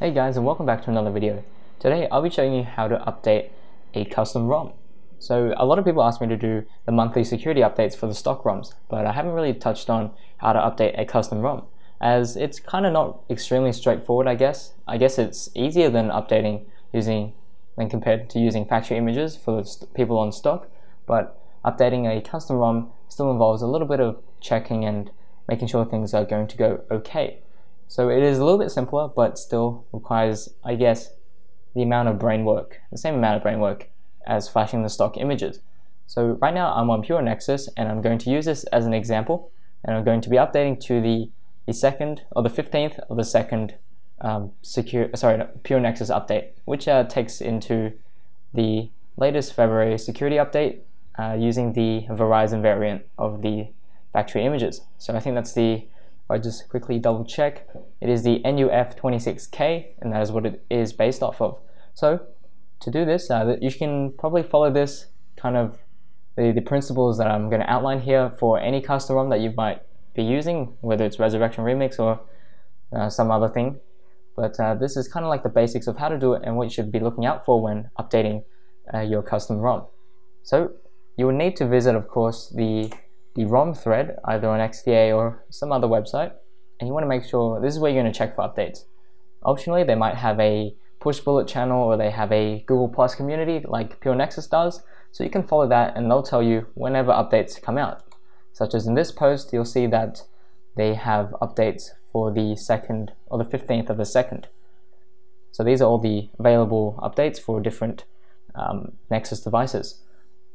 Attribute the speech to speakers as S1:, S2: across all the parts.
S1: Hey guys and welcome back to another video. Today I'll be showing you how to update a custom ROM. So a lot of people ask me to do the monthly security updates for the stock ROMs, but I haven't really touched on how to update a custom ROM as it's kind of not extremely straightforward I guess. I guess it's easier than updating using when compared to using factory images for people on stock, but updating a custom ROM still involves a little bit of checking and making sure things are going to go okay. So it is a little bit simpler, but still requires, I guess, the amount of brain work, the same amount of brain work as flashing the stock images. So right now I'm on Pure Nexus and I'm going to use this as an example and I'm going to be updating to the, the second or the 15th of the second um, secure, sorry, Pure Nexus update, which uh, takes into the latest February security update uh, using the Verizon variant of the factory images. So I think that's the I just quickly double check, it is the NUF26K and that is what it is based off of. So to do this, uh, you can probably follow this kind of the, the principles that I'm going to outline here for any custom ROM that you might be using, whether it's Resurrection Remix or uh, some other thing. But uh, this is kind of like the basics of how to do it and what you should be looking out for when updating uh, your custom ROM. So you will need to visit, of course, the the ROM thread, either on XDA or some other website, and you want to make sure this is where you're going to check for updates. Optionally, they might have a Pushbullet channel or they have a Google Plus community like Pure Nexus does, so you can follow that and they'll tell you whenever updates come out. Such as in this post, you'll see that they have updates for the second or the 15th of the second. So these are all the available updates for different um, Nexus devices.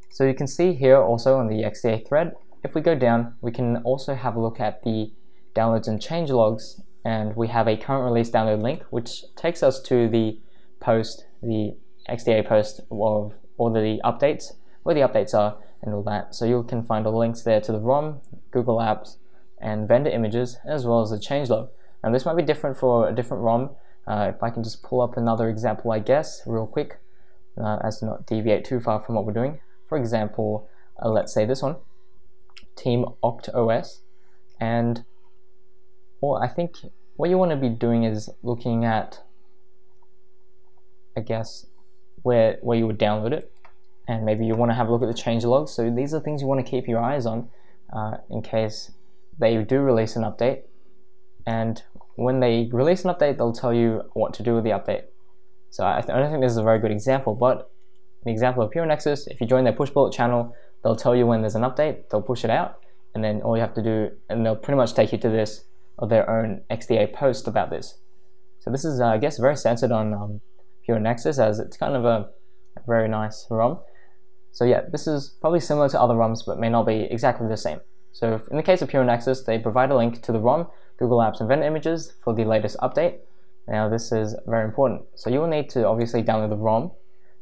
S1: So you can see here also on the XDA thread, if we go down, we can also have a look at the downloads and change logs, and we have a current release download link, which takes us to the post, the XDA post of all the updates, where the updates are, and all that. So you can find all the links there to the ROM, Google Apps, and vendor images, as well as the changelog. Now this might be different for a different ROM. Uh, if I can just pull up another example, I guess, real quick, uh, as to not deviate too far from what we're doing. For example, uh, let's say this one. Team OctOS. And well, I think what you want to be doing is looking at, I guess, where where you would download it, and maybe you want to have a look at the change logs. So these are things you want to keep your eyes on uh, in case they do release an update. And when they release an update, they'll tell you what to do with the update. So I, I don't think this is a very good example, but the example of Pure Nexus, if you join their Pushbullet channel, they'll tell you when there's an update, they'll push it out, and then all you have to do, and they'll pretty much take you to this or their own XDA post about this. So this is, uh, I guess, very centered on um, Pure Nexus as it's kind of a, very nice ROM. So yeah, this is probably similar to other ROMs, but may not be exactly the same. So in the case of Pure Nexus, they provide a link to the ROM, Google Apps, and vendor images for the latest update. Now this is very important. So you will need to obviously download the ROM.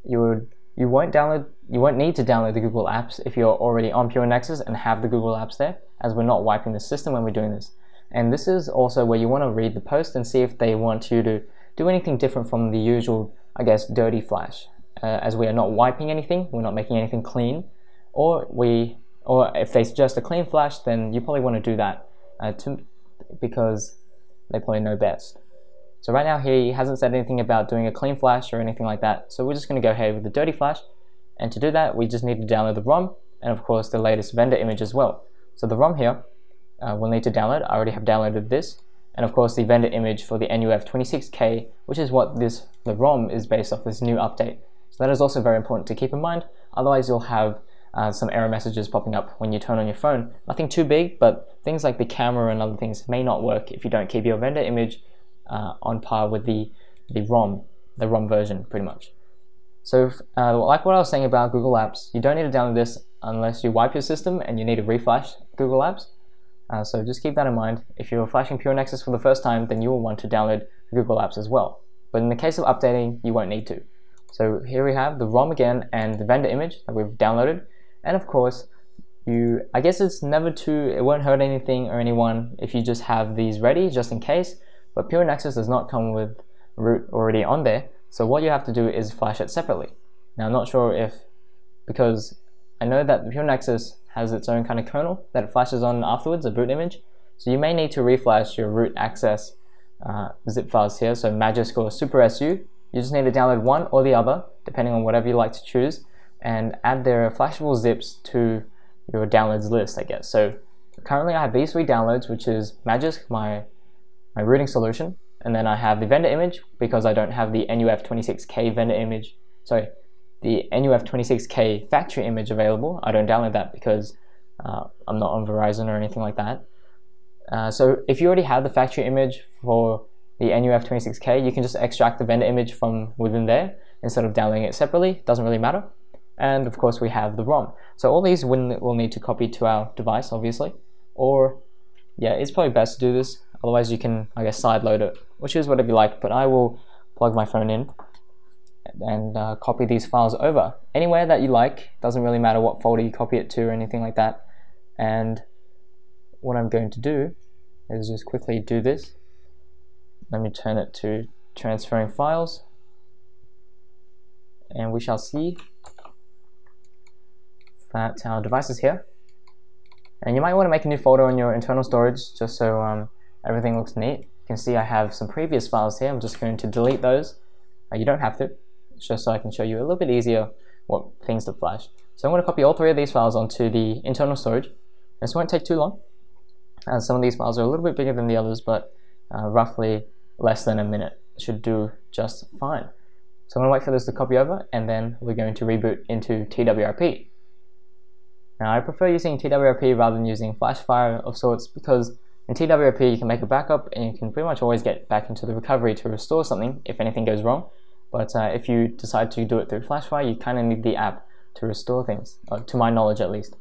S1: You would you won't download you won't need to download the Google Apps if you're already on Pure Nexus and have the Google Apps there, as we're not wiping the system when we're doing this. And this is also where you want to read the post and see if they want you to do anything different from the usual, I guess, dirty flash. Uh, as we are not wiping anything, we're not making anything clean, or we, or if they suggest a clean flash, then you probably want to do that uh, to, because they probably know best. So right now he hasn't said anything about doing a clean flash or anything like that. So we're just going to go ahead with the dirty flash. And to do that, we just need to download the ROM and of course the latest vendor image as well. So the ROM here, uh, we'll need to download. I already have downloaded this. And of course the vendor image for the NUF26K, which is what this the ROM is based off this new update. So that is also very important to keep in mind. Otherwise you'll have uh, some error messages popping up when you turn on your phone. Nothing too big, but things like the camera and other things may not work if you don't keep your vendor image uh, on par with the, the ROM, the ROM version pretty much. So uh, like what I was saying about Google Apps, you don't need to download this unless you wipe your system and you need to reflash Google Apps. Uh, so just keep that in mind. If you're flashing Pure Nexus for the first time, then you will want to download Google Apps as well. But in the case of updating, you won't need to. So here we have the ROM again and the vendor image that we've downloaded. And of course, you, I guess it's never too, it won't hurt anything or anyone if you just have these ready just in case. But Pure Nexus does not come with root already on there, so what you have to do is flash it separately. Now I'm not sure if, because I know that Pure Nexus has its own kind of kernel that it flashes on afterwards, a boot image, so you may need to reflash your root access uh, zip files here, so Magisk or SuperSU. You just need to download one or the other, depending on whatever you like to choose, and add their flashable zips to your downloads list, I guess. So currently I have these three downloads, which is Magisk, my, my rooting solution, and then I have the vendor image because I don't have the NUF26K vendor image, sorry, the NUF26K factory image available. I don't download that because uh, I'm not on Verizon or anything like that. Uh, so if you already have the factory image for the NUF26K, you can just extract the vendor image from within there instead of downloading it separately. Doesn't really matter. And of course, we have the ROM. So all these we'll need to copy to our device, obviously. Or, yeah, it's probably best to do this. Otherwise, you can, I guess, sideload it, which is whatever you like. But I will plug my phone in and uh, copy these files over anywhere that you like. Doesn't really matter what folder you copy it to or anything like that. And what I'm going to do is just quickly do this. Let me turn it to transferring files and we shall see that our device is here. And you might want to make a new folder on your internal storage just so um, everything looks neat. You can see I have some previous files here. I'm just going to delete those. Uh, you don't have to, it's just so I can show you a little bit easier what things to flash. So I'm going to copy all three of these files onto the internal storage. This won't take too long. Uh, some of these files are a little bit bigger than the others, but uh, roughly less than a minute should do just fine. So I'm going to wait for this to copy over, and then we're going to reboot into TWRP. Now I prefer using TWRP rather than using Flashfire of sorts because in TWRP you can make a backup and you can pretty much always get back into the recovery to restore something if anything goes wrong. But uh, if you decide to do it through Flashfire, you kind of need the app to restore things, uh, to my knowledge at least.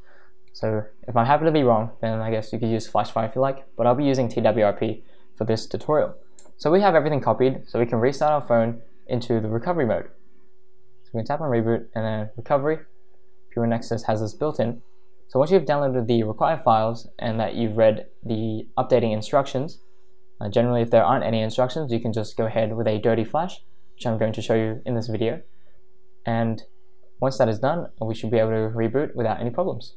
S1: So if I happen to be wrong, then I guess you could use Flashfire if you like, but I'll be using TWRP for this tutorial. So we have everything copied, so we can restart our phone into the recovery mode. So we can tap on reboot and then recovery. Pure Nexus has this built in. So once you've downloaded the required files and that you've read the updating instructions, uh, generally if there aren't any instructions, you can just go ahead with a dirty flash, which I'm going to show you in this video. And once that is done, we should be able to reboot without any problems.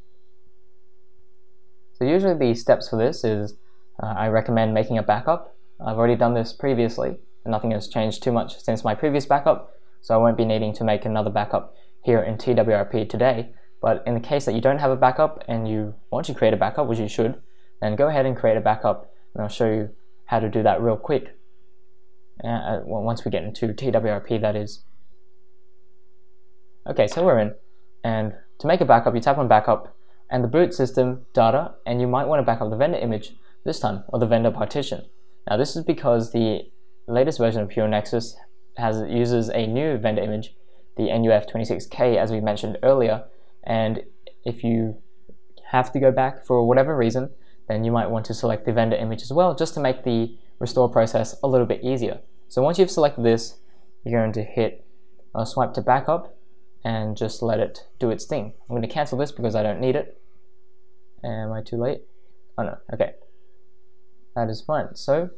S1: So usually the steps for this is uh, I recommend making a backup. I've already done this previously and nothing has changed too much since my previous backup so I won't be needing to make another backup here in TWRP today. But in the case that you don't have a backup and you want to create a backup, which you should, then go ahead and create a backup and I'll show you how to do that real quick. Uh, uh once we get into TWRP that is. Okay, so we're in. And to make a backup, you tap on backup and the boot system data, and you might want to back up the vendor image this time, or the vendor partition. Now this is because the latest version of Pure Nexus has uses a new vendor image, the NUF26K as we mentioned earlier, and if you have to go back for whatever reason, then you might want to select the vendor image as well, just to make the restore process a little bit easier. So once you've selected this, you're going to hit uh, swipe to backup and just let it do its thing. I'm going to cancel this because I don't need it. Am I too late? Oh no, okay. That is fine. So,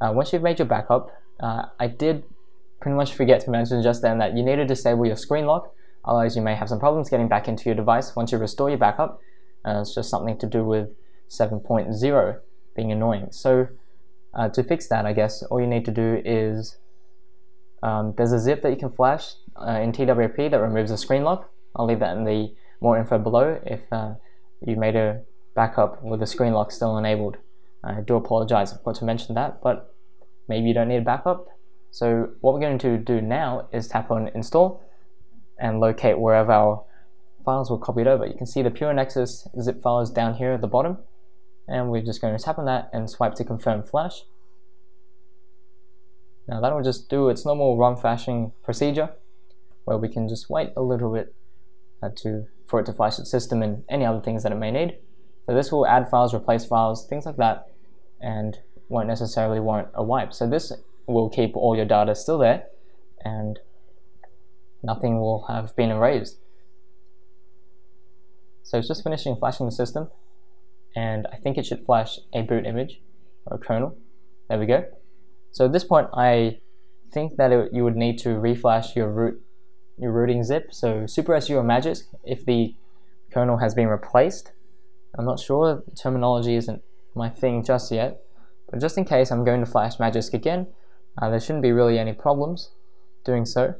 S1: uh, once you've made your backup, uh, I did pretty much forget to mention just then that you need to disable your screen lock, otherwise you may have some problems getting back into your device once you restore your backup. Uh, it's just something to do with 7.0 being annoying. So, uh, to fix that, I guess all you need to do is um, there's a zip that you can flash uh, in TWRP that removes the screen lock. I'll leave that in the more info below if uh, you made a backup with the screen lock still enabled. I do apologize, I forgot to mention that, but maybe you don't need a backup. So what we're going to do now is tap on install and locate wherever our files were copied over. You can see the Pure Nexus zip file is down here at the bottom and we're just going to tap on that and swipe to confirm flash. Now that will just do its normal ROM flashing procedure where we can just wait a little bit uh, to for it to flash its system and any other things that it may need. So this will add files, replace files, things like that, and won't necessarily warrant a wipe. So this will keep all your data still there, and nothing will have been erased. So it's just finishing flashing the system, and I think it should flash a boot image or a kernel. There we go. So at this point, I think that it, you would need to reflash your root your rooting zip. So SuperSU or Magisk, if the kernel has been replaced. I'm not sure, the terminology isn't my thing just yet, But just in case I'm going to flash Magisk again, uh, there shouldn't be really any problems doing so.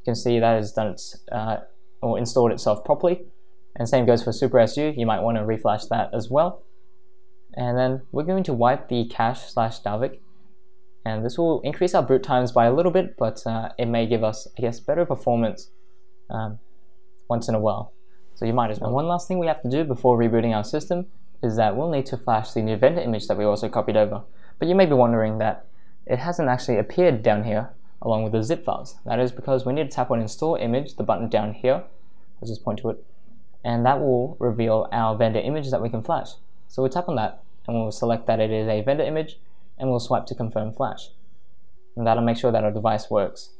S1: You can see that has done its, uh, or installed itself properly. And same goes for SuperSU, you might want to reflash that as well. And then we're going to wipe the cache slash Dalvik. And this will increase our boot times by a little bit, but uh, it may give us, I guess, better performance um, once in a while. So you might as well. And one last thing we have to do before rebooting our system is that we'll need to flash the new vendor image that we also copied over. But you may be wondering that it hasn't actually appeared down here along with the zip files. That is because we need to tap on install image, the button down here, let's just point to it, and that will reveal our vendor image that we can flash. So we'll tap on that and we'll select that it is a vendor image and we'll swipe to confirm flash. And that'll make sure that our device works,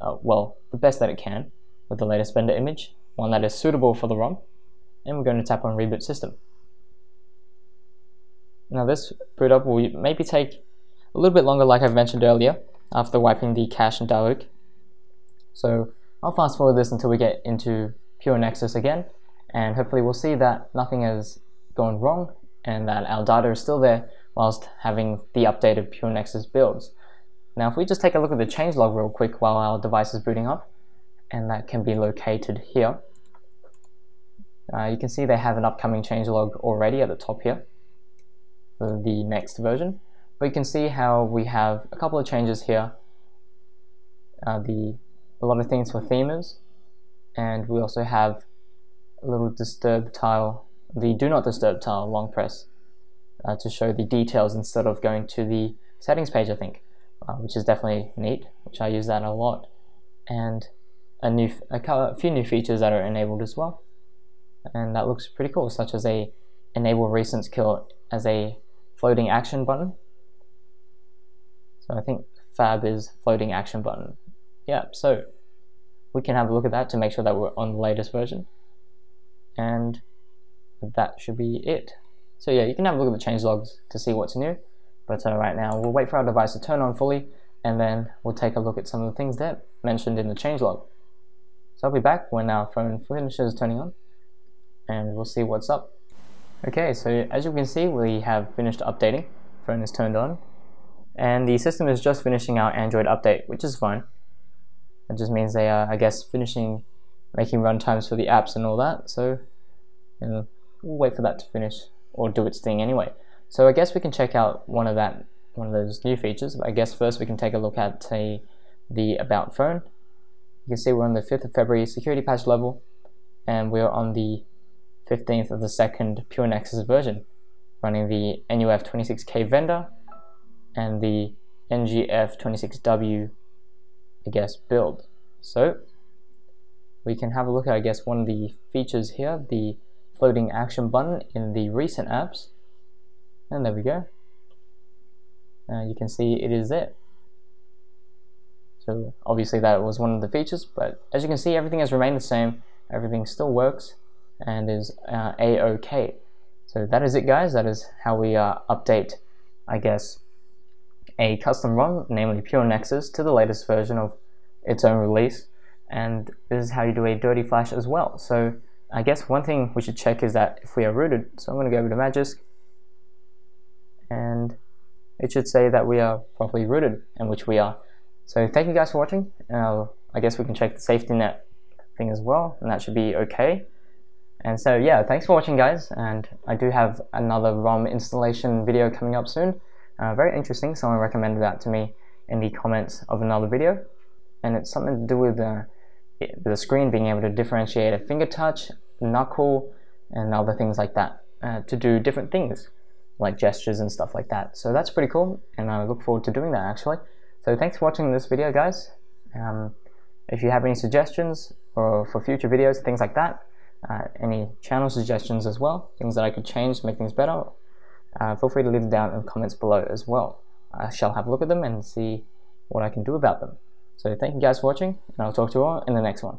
S1: uh, well, the best that it can with the latest vendor image, one that is suitable for the ROM, and we're going to tap on reboot system. Now this boot up will maybe take a little bit longer like I've mentioned earlier after wiping the cache and Dalvik. So I'll fast forward this until we get into Pure Nexus again and hopefully we'll see that nothing has gone wrong and that our data is still there whilst having the updated Pure Nexus builds. Now if we just take a look at the changelog real quick while our device is booting up and that can be located here. Uh, you can see they have an upcoming changelog already at the top here for the next version. You can see how we have a couple of changes here. Uh, the a lot of things for themers, and we also have a little disturb tile, the do not disturb tile long press uh, to show the details instead of going to the settings page, I think, uh, which is definitely neat, which I use that a lot, and a new a, a few new features that are enabled as well, and that looks pretty cool, such as a enable recent kill as a floating action button. So I think fab is floating action button. Yeah, so we can have a look at that to make sure that we're on the latest version. And that should be it. So yeah, you can have a look at the change logs to see what's new. But uh, right now, we'll wait for our device to turn on fully, and then we'll take a look at some of the things that mentioned in the change log. So I'll be back when our phone finishes turning on, and we'll see what's up. Okay, so as you can see, we have finished updating. Phone is turned on. And the system is just finishing our Android update, which is fine. It just means they are, I guess, finishing making runtimes for the apps and all that. So you know, we'll wait for that to finish or do its thing anyway. So I guess we can check out one of that one of those new features. I guess first we can take a look at the About phone. You can see we're on the 5th of February security patch level, and we're on the 15th of the second Pure Nexus version, running the NUF26K vendor and the NGF26W, I guess, build. So we can have a look at, I guess, one of the features here, the floating action button in the recent apps. And there we go. Uh, you can see it is there. So obviously that was one of the features, but as you can see, everything has remained the same. Everything still works and is uh, a-okay. So that is it guys, that is how we uh, update, I guess, a custom ROM, namely Pure Nexus, to the latest version of its own release. And this is how you do a dirty flash as well. So I guess one thing we should check is that if we are rooted, so I'm going to go over to Magisk, and it should say that we are properly rooted, and which we are. So thank you guys for watching. Uh, I guess we can check the SafetyNet thing as well, and that should be okay. And so yeah, thanks for watching guys, and I do have another ROM installation video coming up soon. Uh, very interesting, someone recommended that to me in the comments of another video. And it's something to do with uh, the screen being able to differentiate a finger touch, knuckle, and other things like that uh, to do different things, like gestures and stuff like that. So that's pretty cool, and I look forward to doing that actually. So thanks for watching this video guys. Um, if you have any suggestions or for future videos, things like that, uh, any channel suggestions as well, things that I could change to make things better, uh, feel free to leave them down in the comments below as well. I shall have a look at them and see what I can do about them. So thank you guys for watching, and I'll talk to you all in the next one.